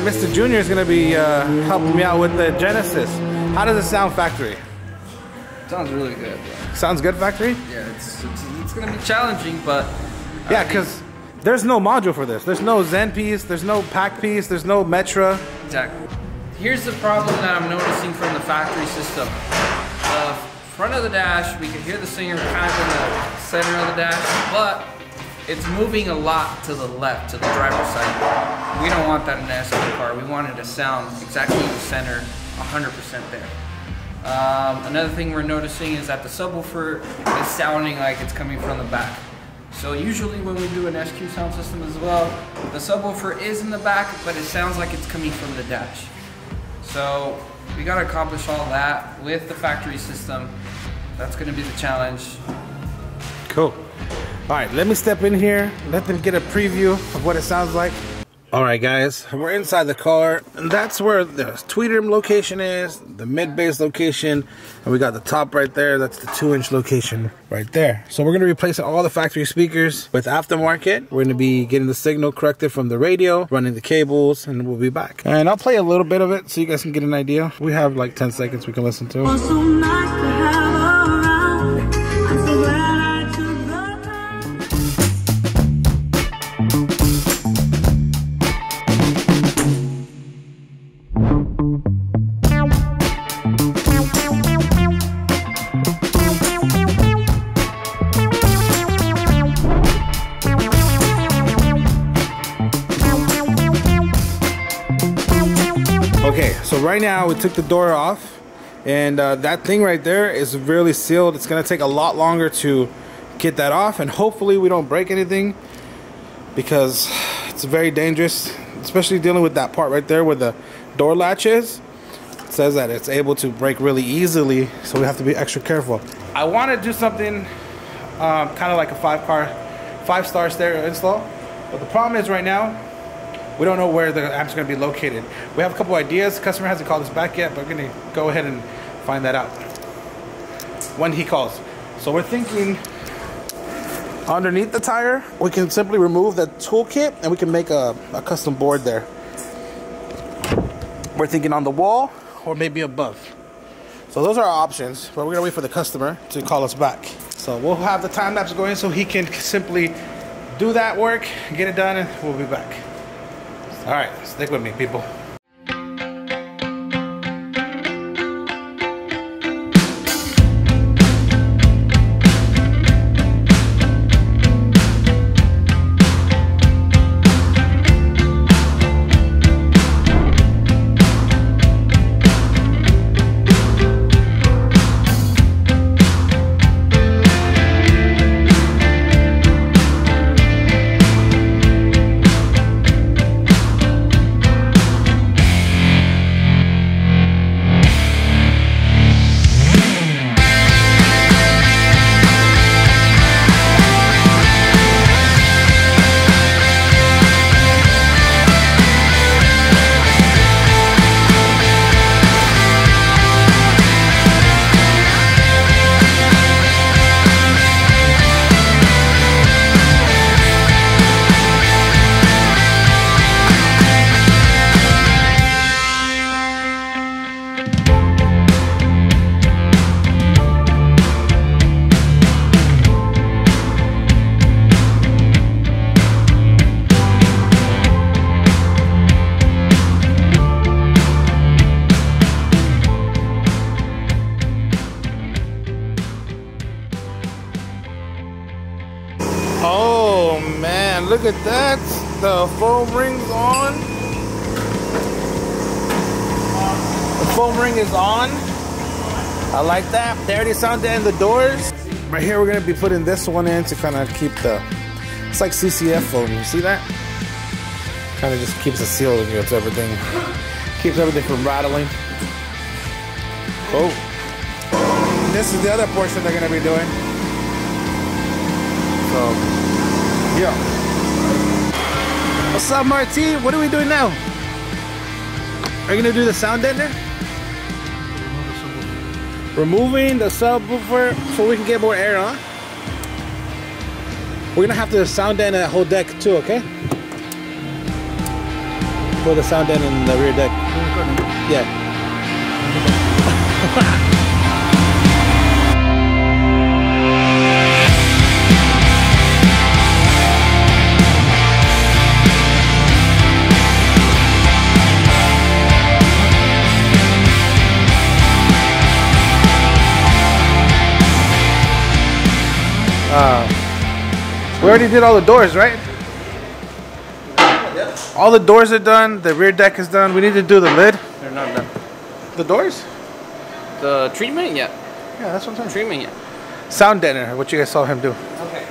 right, Mr. Junior is gonna be uh, helping me out with the Genesis. How does it sound, factory? Sounds really good. Bro. Sounds good, factory? Yeah, it's, it's, it's gonna be challenging, but yeah, because there's no module for this. There's no Zen piece. There's no PAC piece. There's no Metra. Exactly. Here's the problem that I'm noticing from the factory system. The front of the dash, we can hear the singer kind of in the center of the dash, but it's moving a lot to the left, to the driver's side. We don't want that in an SQ car. We want it to sound exactly in the center, 100% there. Um, another thing we're noticing is that the subwoofer is sounding like it's coming from the back. So usually when we do an SQ sound system as well, the subwoofer is in the back, but it sounds like it's coming from the dash. So we gotta accomplish all that with the factory system. That's gonna be the challenge. Cool. All right, let me step in here, let them get a preview of what it sounds like. All right, guys, we're inside the car, and that's where the tweeter location is, the mid bass location, and we got the top right there. That's the two inch location right there. So we're gonna replace all the factory speakers with aftermarket. We're gonna be getting the signal corrected from the radio, running the cables, and we'll be back. And I'll play a little bit of it so you guys can get an idea. We have like 10 seconds we can listen to. Right now we took the door off and uh, that thing right there is really sealed. It's gonna take a lot longer to get that off and hopefully we don't break anything because it's very dangerous, especially dealing with that part right there where the door latch is. It says that it's able to break really easily, so we have to be extra careful. I want to do something um, kind of like a five car, five star stereo install, but the problem is right now we don't know where the amp's going to be located. We have a couple ideas. The customer hasn't called us back yet, but we're going to go ahead and find that out when he calls. So we're thinking underneath the tire, we can simply remove the toolkit and we can make a, a custom board there. We're thinking on the wall or maybe above. So those are our options, but we're gonna wait for the customer to call us back. So we'll have the time lapse going so he can simply do that work, get it done, and we'll be back. All right, stick with me, people. On. I like that. They already sounded in the doors. Right here, we're gonna be putting this one in to kind of keep the, it's like CCF foam, you see that? Kind of just keeps sealed and gets everything, keeps everything from rattling. Oh. This is the other portion they're gonna be doing. So, yeah. What's up, Marty? What are we doing now? Are you gonna do the sound deadener? Removing the subwoofer so we can get more air on. We're gonna have to sound deaden that whole deck too, okay? Put the sound den in the rear deck. Oh, yeah. Already did all the doors, right? All the doors are done. The rear deck is done. We need to do the lid. They're not done. The doors? The treatment, yeah. Yeah, that's what I'm saying. Treatment, yeah. Sound deadener, what you guys saw him do. Okay.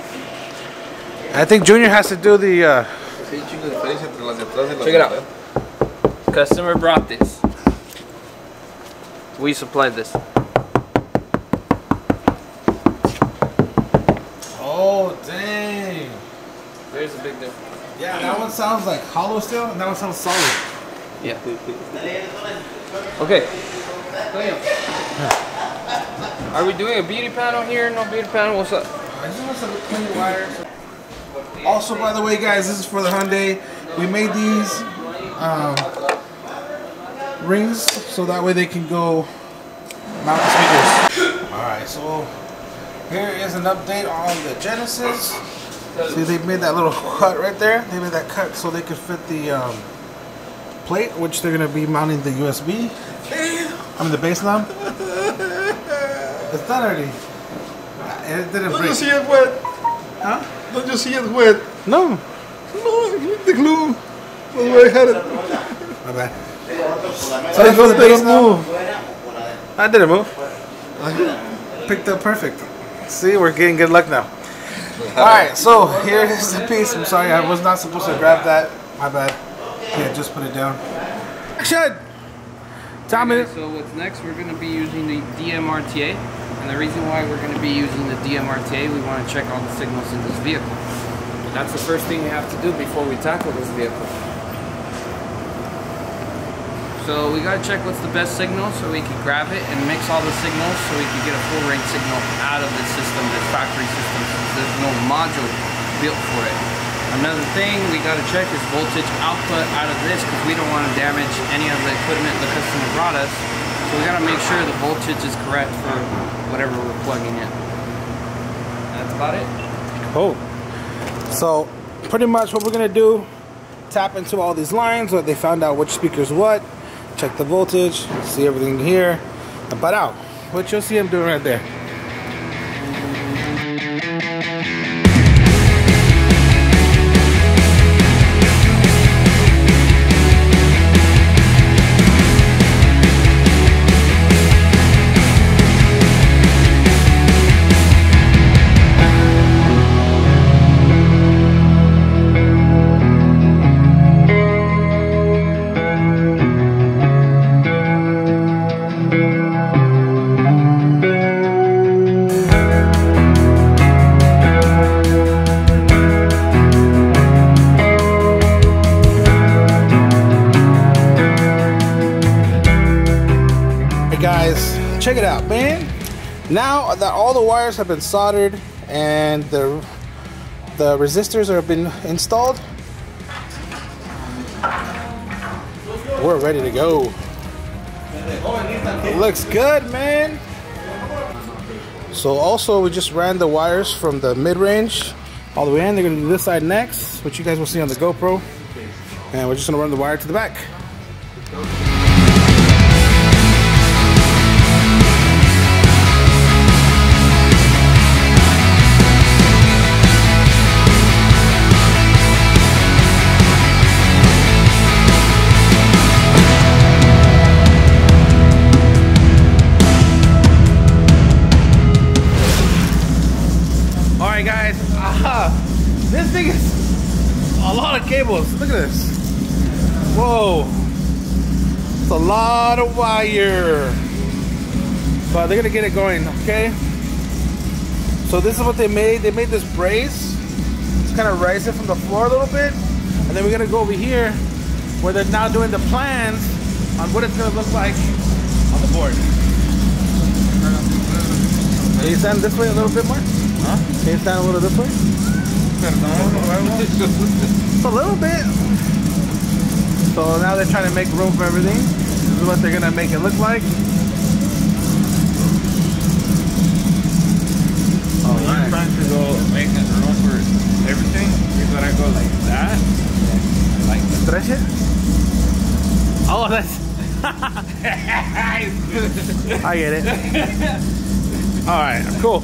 I think Junior has to do the. Uh, Check it out. Customer brought this. We supplied this. oh dang! There's a big difference. Yeah, that one sounds like hollow steel, and that one sounds solid. Yeah. Okay. Are we doing a beauty panel here? No beauty panel? What's up? I just want some clean wires. Also, by the way, guys, this is for the Hyundai. We made these um, rings so that way they can go mount the speakers. All right, so here is an update on the Genesis. See, they made that little cut right there. They made that cut so they could fit the um, plate, which they're gonna be mounting the USB. I mean the bass knob. It's done already. It didn't Don't break. you see it wet? Huh? Don't you see it wet? No. No, the glue. That's where I had it. My bad. So they go to the bass knob. I didn't move. Picked up perfect. See, we're getting good luck now. Alright, so here is the piece. I'm sorry, I was not supposed to grab that. My bad. Yeah, just put it down. Action! Tell me. Okay, so what's next? We're going to be using the DMRTA. And the reason why we're going to be using the DMRTA, we want to check all the signals in this vehicle. That's the first thing we have to do before we tackle this vehicle. So we got to check what's the best signal so we can grab it and mix all the signals so we can get a full range signal out of this system, this factory system, since there's no module built for it. Another thing we got to check is voltage output out of this because we don't want to damage any of the equipment the customer brought us. So we got to make sure the voltage is correct for whatever we're plugging in. That's about it. Oh. So, pretty much what we're to do, tap into all these lines so they found out which speaker's what, check the voltage, see everything here, butt out. What you'll see him doing right there. Have been soldered and the the resistors have been installed, we're ready to go. It looks good, man. So also we just ran the wires from the mid-range all the way in. They're gonna do this side next, which you guys will see on the GoPro. And we're just gonna run the wire to the back. Lot of wire. But they're gonna get it going, okay? So this is what they made. They made this brace. It's kind of raise it from the floor a little bit. And then we're gonna go over here where they're now doing the plans on what it's gonna look like on the board. Can you stand this way a little bit more? Huh? Can you stand a little this way? Just a little bit. So So now they're trying to make room for everything. This is what they're gonna make it look like. Oh, you're trying to go make a room for everything? You're gonna go like that? I like that. Stretch it. Oh, that's. I get it. All right, cool.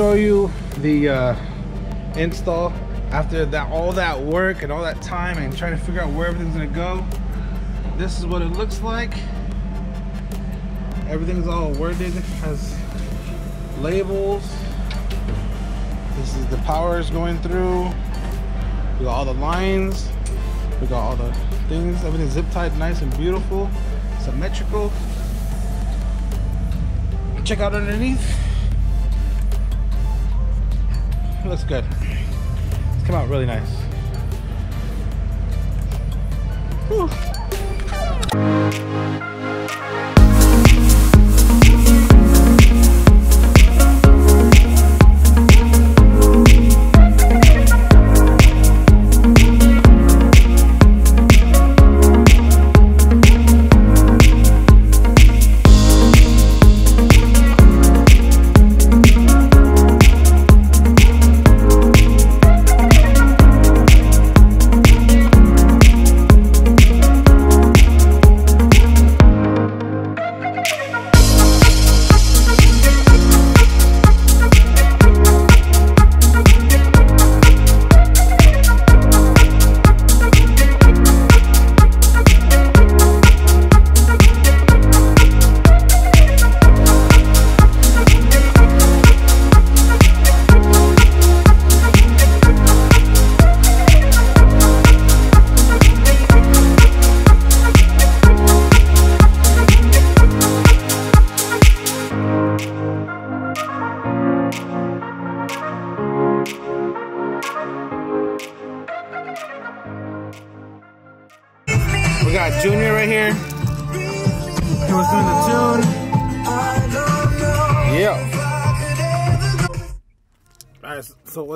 Show you the uh, install after that all that work and all that time and trying to figure out where everything's gonna go. This is what it looks like. Everything's all worded, has labels. This is the powers going through. We got all the lines. We got all the things. Everything's zip tied nice and beautiful, symmetrical. Check out underneath. Looks good. It's come out really nice. Whew.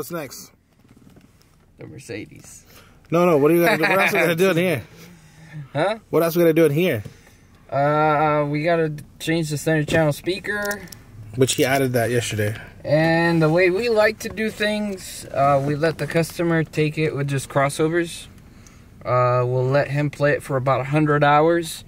What's next? The Mercedes. No, no, what are you gonna do? What else are we gonna do in here? Huh? What else are we gonna do in here? Uh, we gotta change the center channel speaker. Which he added that yesterday. And the way we like to do things, uh, we let the customer take it with just crossovers. Uh, we'll let him play it for about 100 hours.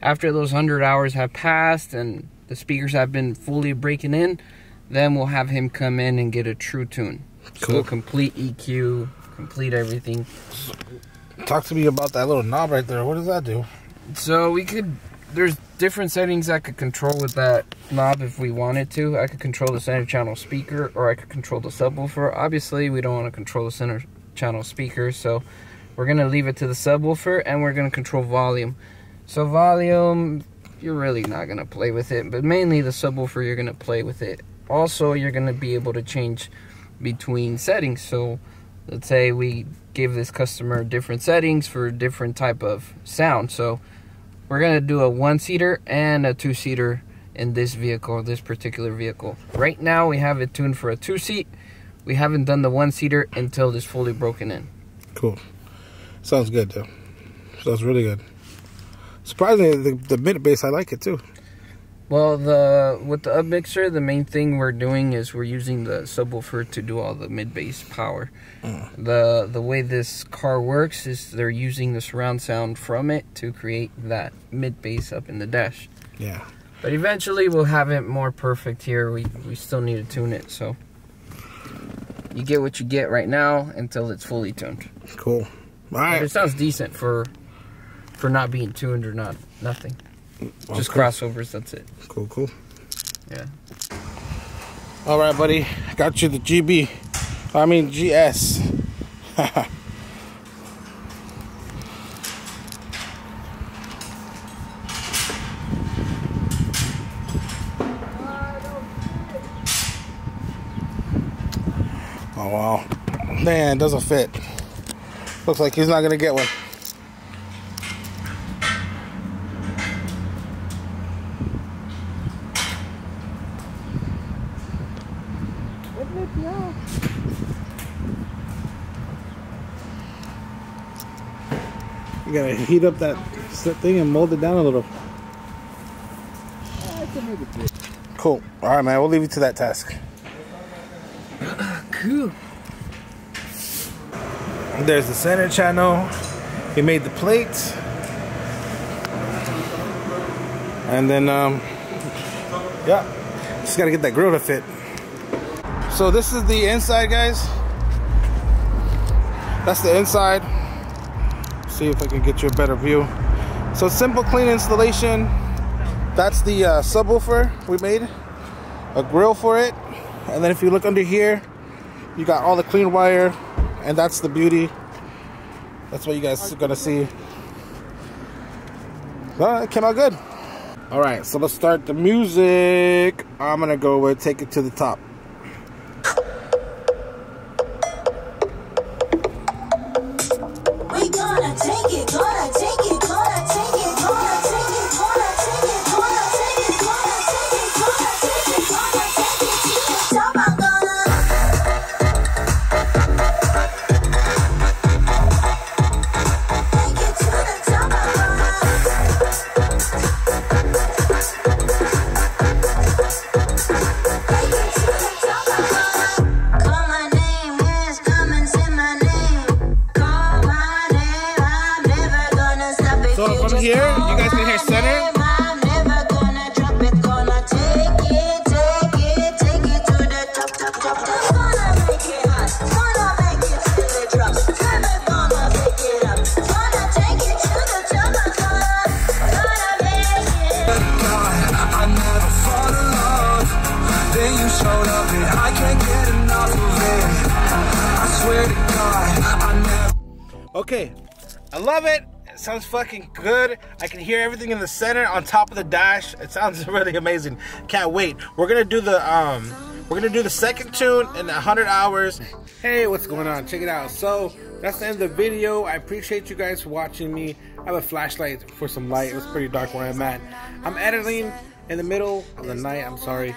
After those 100 hours have passed and the speakers have been fully breaking in, then we'll have him come in and get a true tune. So Cool. complete EQ, complete everything. Talk to me about that little knob right there. What does that do? So we could, there's different settings I could control with that knob if we wanted to. I could control the center channel speaker or I could control the subwoofer. Obviously, we don't want to control the center channel speaker, so we're going to leave it to the subwoofer and we're going to control volume. So volume, you're really not going to play with it, but mainly the subwoofer, you're going to play with it. Also, you're going to be able to change between settings. So let's say we give this customer different settings for different type of sound. So we're gonna do a one-seater and a two-seater in this vehicle, this particular vehicle. Right now we have it tuned for a two-seat. We haven't done the one-seater until it's fully broken in. Cool. Sounds good though. Sounds really good. Surprisingly, the, the mid bass I like it too. Well, the with the up mixer, the main thing we're doing is we're using the subwoofer to do all the mid bass power. Mm. The the way this car works is they're using the surround sound from it to create that mid bass up in the dash. Yeah. But eventually we'll have it more perfect here. We we still need to tune it, so you get what you get right now until it's fully tuned. Cool. All But it sounds decent for for not being tuned or not nothing. Just Okay. crossovers, that's it. Cool, cool. Yeah. All right, buddy. Got you the GB. I mean GS. oh wow, man, doesn't fit. Looks like he's not gonna get one. You gotta heat up that thing and mold it down a little. Cool. All right, man. We'll leave you to that task. Cool. There's the center channel. He made the plates. And then, um, yeah, just gotta get that grill to fit. So this is the inside, guys. That's the inside. See if I can get you a better view. So simple clean installation. That's the uh, subwoofer we made. A grill for it. And then if you look under here, you got all the clean wire. And that's the beauty. That's what you guys are gonna see. Well, it came out good. All right, so let's start the music. I'm gonna go with Take It to the Top. Okay, I love it. It sounds fucking good. I can hear everything in the center on top of the dash. It sounds really amazing. Can't wait. We're gonna do the um, we're gonna do the second tune in 100 hours. Hey, what's going on? Check it out. So that's the end of the video. I appreciate you guys for watching me. I have a flashlight for some light. It was pretty dark where I'm at. I'm editing in the middle of the night. I'm sorry.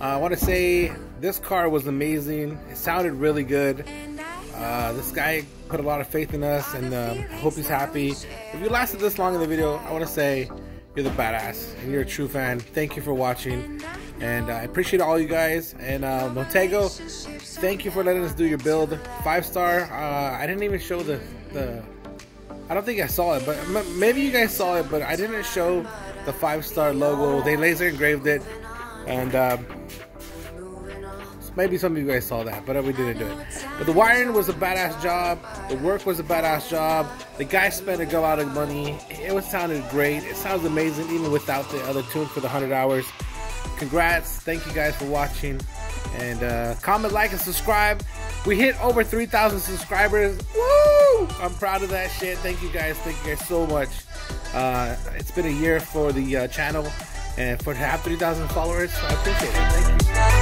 Uh, I want to say this car was amazing. It sounded really good. Uh, this guy put a lot of faith in us, and um, I hope he's happy. If you lasted this long in the video, I want to say you're the badass, and you're a true fan. Thank you for watching, and uh, I appreciate all you guys. And uh, Montego, thank you for letting us do your build. Five star. Uh, I didn't even show the the. I don't think I saw it, but maybe you guys saw it, but I didn't show the five star logo. They laser engraved it, and. Um, Maybe some of you guys saw that, but we didn't do it. But the wiring was a badass job. The work was a badass job. The guy spent a go out of money. It was sounded great. It sounds amazing even without the other tune for the 100 hours. Congrats. Thank you guys for watching. And uh, comment, like, and subscribe. We hit over 3,000 subscribers. Woo! I'm proud of that shit. Thank you guys. Thank you guys so much. Uh, it's been a year for the uh, channel. And for to have 3,000 followers, I appreciate it. Thank you.